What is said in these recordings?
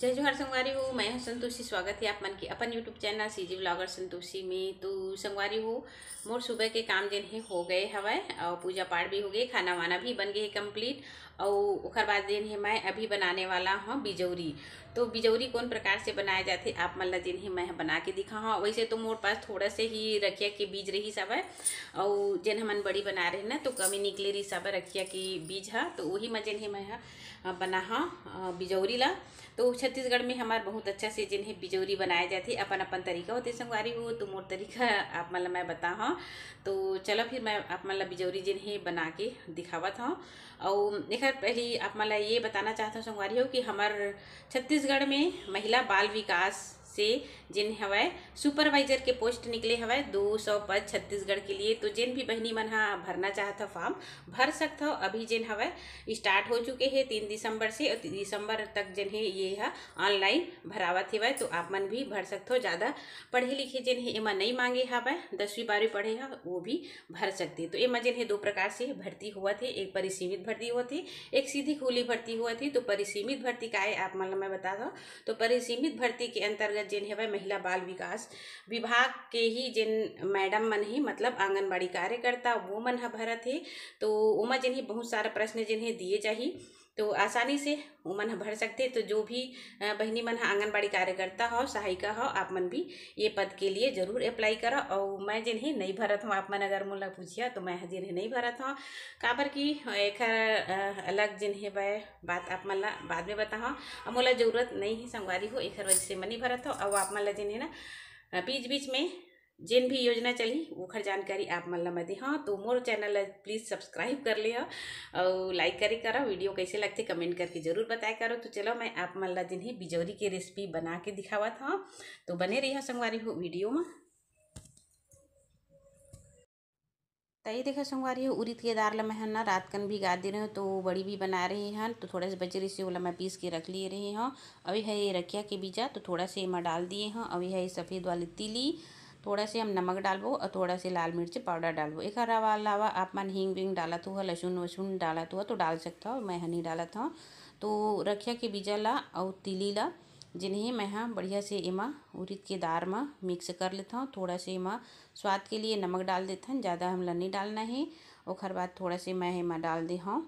जय जोहर संगवारी हो, मैं हूँ संतोषी, स्वागत है आप मन की अपन YouTube channel C G blogger Santoshi में। तो संगवारी हो, मोर सुबह के काम जिन्हें हो गए हवाए और पूजा पाठ भी हो गए खाना वाना भी बन गए कंप्लीट और है मैं अभी बनाने वाला हूँ बिजौरी। तो बिजौरी कौन प्रकार से बनाया जाते, आप मन ला जिन है मैं बना के दिखा हूँ। वैसे तो मोर पास थोड़ा से ही रखिया के बीज रही सब है, और जिन हमन बड़ी बना रहे ना तो कमी निकले रही सब रखिया के बीज है तो वही में जिन है मैं बना हाँ बिजौरी ला। तो छत्तीसगढ़ में हमार बहुत अच्छा से जिन्हें बिजौरी बनाए जाते अपन अपन तरीका होते संगवारी हो तो मोर तरीका आप मतलब मैं बता हाँ। तो चलो फिर मैं आप मतलब बिजौरी जिन्हें बना के दिखावत हूँ। और एक पहले आप मतलब ये बताना चाहता हूँ, संगवारी हो, कि हमार छत्तीसगढ़ में महिला बाल विकास से जिन हवय सुपरवाइजर के पोस्ट निकले हवय, दो सौ पद छत्तीसगढ़ के लिए। तो जिन भी बहनी मन हा भरना चाहत फॉर्म भर सकता हो। अभी जिन हवय स्टार्ट हो चुके हैं तीन दिसंबर से और दिसंबर तक जिन है ये है ऑनलाइन भरावत हेवय तो आप मन भी भर सकते हो। ज़्यादा पढ़े लिखे जिन है एमा नहीं मांगे हवय, दसवीं बारहवीं पढ़े है, वो भी भर सकते। तो एमा जिन है दो प्रकार से भर्ती हुआ थे एक परिसीमित भर्ती हुआ थी एक सीधी खुली भर्ती हुआ थी तो परिसीमित भर्ती का आप मन मैं बता दो तो परिसीमित भर्ती के अंतर्गत जिन है महिला बाल विकास विभाग के ही जिन मैडम मन ही मतलब आंगनबाड़ी कार्यकर्ता, वो मन ह भरत है। तो उमा जिन्हें बहुत सारा प्रश्न जिन्हें दिए चाहिए तो आसानी से उमन भर सकते तो जो भी बहनी मन आंगनबाड़ी कार्यकर्ता हो, सहायिका हो, आप मन भी ये पद के लिए ज़रूर अप्लाई करो। और मैं जिन्हें नहीं भरत हूँ, आप मन अगर मोला पूछिया तो मैं जिन्हें नहीं भरत हूँ। काबर की एक अलग जिन्हें वह बात आप मन ला, बाद में बताओ। और मोला ज़रूरत नहीं है, संगवारी हो एक वजह से मैं नहीं भरत हो। और आप मन ला जिन्हें ना बीच बीच में जिन भी योजना चली ओखर जानकारी आप मन ला मदे। हाँ तो मोर चैनल प्लीज़ सब्सक्राइब कर लिया। और लाइक करे करो, वीडियो कैसे लगते कमेंट करके ज़रूर बताया करो। तो चलो, मैं आप मन ला जिन्हें बिजौरी की रेसिपी बना के दिखावा था। तो बने रही संगवारी हो वीडियो में। तई देखा संगवारी हो उड़द के दाल ला मैं ना, रात कन भी गा दे रहे हो तो बड़ी भी बना रही हैं तो थोड़ा से बचे से वाला मैं पीस के रख लिए रही हूँ। अभी है ये रखिया के बीजा तो थोड़ा से मैं डाल दिए हैं। अभी है ये सफ़ेद वाली तिली थोड़ा से हम नमक डालबो और थोड़ा से लाल मिर्च पाउडर डालबो। एक अलावा आप मन हींग विंग डालत हुआ लहसुन वसुन डालत हुआ तो डाल सकता हो, मैं हनी डालत हूँ तो रखिया के बीजा ला और तिली ला, जिन्हें मैं हाँ बढ़िया से एमा उड़द के दार में मिक्स कर लेता हूँ। थोड़ा से एमा स्वाद के लिए नमक डाल देता हूँ, ज़्यादा हमला नहीं डालना है। और बाद थोड़ा से मैं एमा डाल दे हूँ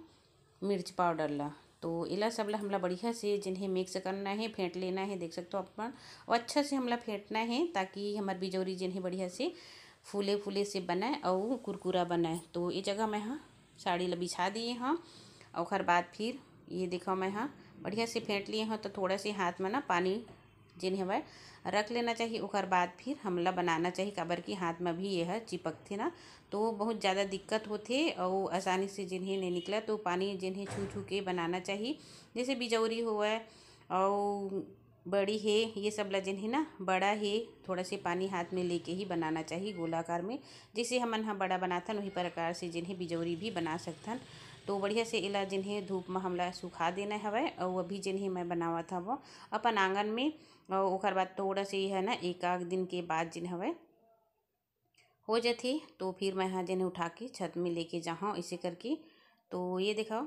मिर्च पाउडर ला। तो इला सब ला हमला बढ़िया से जिन्हें मिक्स करना है, फेंट लेना है, देख सकते हो अपन। और अच्छा से हमला फेंटना है ताकि हमार बिजौरी जिन्हें बढ़िया से फूले फूले से बनाए और कुरकुरा बनाए। तो ये जगह मैं हाँ साड़ी ला बिछा दिए हाँ और बाद फिर ये देखा मैं हाँ बढ़िया से फेंट लिए हाँ तो थोड़ा से हाथ में ना पानी जिन्हें वह रख लेना चाहिए। और बाद फिर हमला बनाना चाहिए। काबर की हाथ में भी यह चिपक थे ना तो बहुत ज़्यादा दिक्कत होते और आसानी से जिन्हें नहीं निकला तो पानी जिन्हें छू छू के बनाना चाहिए। जैसे बिजौरी हुआ और बड़ी है, ये सब ला जिन्हें ना, बड़ा है, थोड़ा से पानी हाथ में लेके ही बनाना चाहिए गोलाकार में। जैसे हमन हाँ बड़ा बनाथन, वही प्रकार से जिन्हें बिजौरी भी बना सकथन। तो बढ़िया से इला जिन्हें धूप में हमला सुखा देना हवय और अभी जिन्हें मैं बनावा था वो, अपन आँगन में और बाद थोड़ा से है ना, एक आध दिन के बाद जिन हवय हो जाती तो फिर मैं यहाँ जिन्हें उठा के छत में लेके जाऊँ इसे करके। तो ये दिखाओ,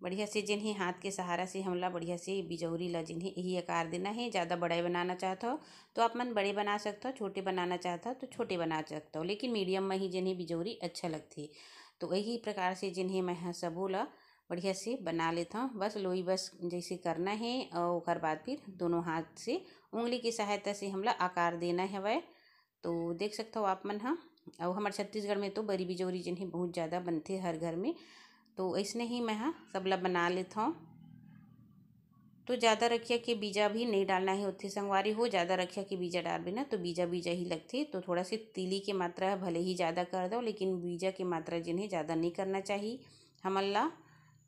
बढ़िया से जिन्हें हाथ के सहारा से हमला बढ़िया से बिजौरी ला जिन्हें, यही आकार देना है। ज़्यादा बड़ा बनाना चाहता हो तो आप मन बड़े बना सकते हो, छोटे बनाना चाहता हो तो छोटे बना सकते हो, लेकिन मीडियम में ही जिन्हें बिजौरी अच्छा लगती तो यही प्रकार से जिन्हें मैं सबो ला बढ़िया से बना लेता हूँ। बस लोई बस जैसे करना है और ओकर बाद फिर दोनों हाथ से उंगली की सहायता से हमला आकार देना है वह। तो देख सकते हो आप मन हाँ। और हमारे छत्तीसगढ़ में तो बड़ी बिजौरी जिन्हें बहुत ज़्यादा बनते हर घर में। तो ऐसने ही मैं हाँ सबला बना लेता हूँ। तो ज़्यादा रखिया के बीजा भी नहीं डालना है उत्थे संगवारी हो, ज़्यादा रखिया के बीजा डाल बिना तो बीजा बीजा ही लगते। तो थोड़ा सी तिली की मात्रा भले ही ज़्यादा कर दो, लेकिन बीजा की मात्रा जिन्हें ज़्यादा नहीं करना चाहिए। हमल्ला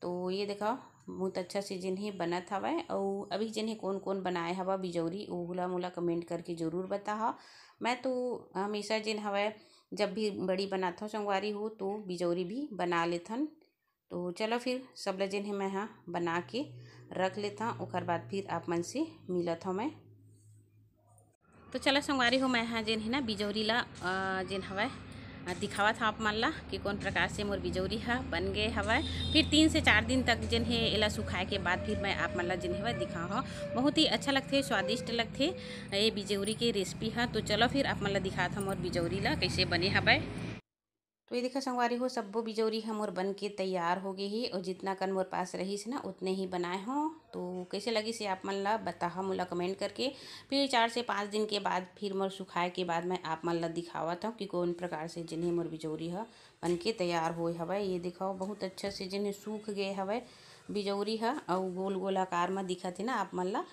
तो ये देखा, बहुत अच्छा से जिन्हें बना था वह और अभी जिन्हें कौन कौन बनाए हवा, बिजौरी ओला मोला कमेंट करके ज़रूर बता मैं तो हमेशा जिन हवा, जब भी बड़ी बनाता हूँ संगवारी हो तो बिजौरी भी बना लेथन। तो चलो फिर, सब जिन है मैं हाँ बना के रख लेता हूँ बाद फिर आप मन से मिलत हूँ मैं। तो चलो संगवारी हो मैं हाँ जिन है ना, बिजौरी ला जिन हवा दिखावा था आप मन ला कि कौन प्रकार से मोर बिजौरी है, बन गए हवय फिर तीन से चार दिन तक जिन है एला सुखाए के बाद फिर मैं आप मन ला जिन है दिखा हा। बहुत ही अच्छा लगथे स्वादिष्ट लगते, ये बिजौरी के रेसिपी है। तो चलो फिर आप मन ला दिखा था मोर बिजौरी ला, कैसे बने हवय तो ये देखा संगवारी हो, सब्बो बिजौरी ह मोर बन के तैयार हो गई ही, और जितना कन मोर पास रहीस ना, उतने ही बनाए हो। तो कैसे लगी से आप मन ला बताहा मोला कमेंट करके। फिर चार से पाँच दिन के बाद फिर मोर सुखाए के बाद मैं आप मन ला दिखावत हूँ कि कौन प्रकार से जिन्हें मोर बिजौरी ह। बन के तैयार होए हवय ये दिखाओ, बहुत अच्छा से जिन्हें सूख गए हवय बिजौरी ह अउ गोल गोल आकार में दिखत है ना आप मन ला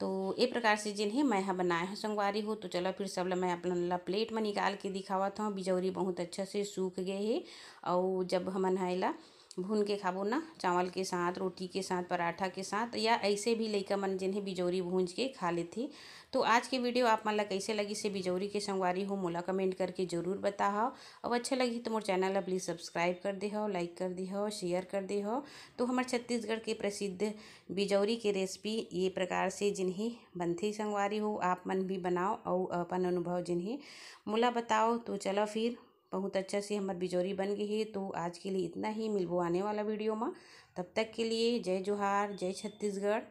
तो ए प्रकार से जिन्हें मैं यहाँ बनाए हैं, संगवारी हो तो चलो फिर सब ला मैं अपना ला प्लेट में निकाल के दिखावत हूँ बिजौरी बहुत अच्छा से सूख गए है, और जब हमन हैला भून के खाबो ना, चावल के साथ, रोटी के साथ, पराठा के साथ, या ऐसे भी लइका मन जिन्हें बिजौरी भूंज के खा लेथे। तो आज की वीडियो आप मन ला कैसे लगी से बिजौरी के संगवारी हो, मोला कमेंट करके ज़रूर बताओ और अच्छा लगी तो मोर चैनल ला प्लीज़ सब्सक्राइब कर दे हो लाइक कर दे हो शेयर कर दे हो तो हमारे छत्तीसगढ़ के प्रसिद्ध बिजौरी के रेसिपी ये प्रकार से जिन्हें बनथे संगवारी हो, आप मन भी बनाओ और अपन अनुभव जिन्हें मोला बताओ। तो चलो फिर बहुत अच्छा से हमार बिजोरी बन गई है। तो आज के लिए इतना ही। मिलबो आने वाला वीडियो में। तब तक के लिए जय जोहार, जय छत्तीसगढ़।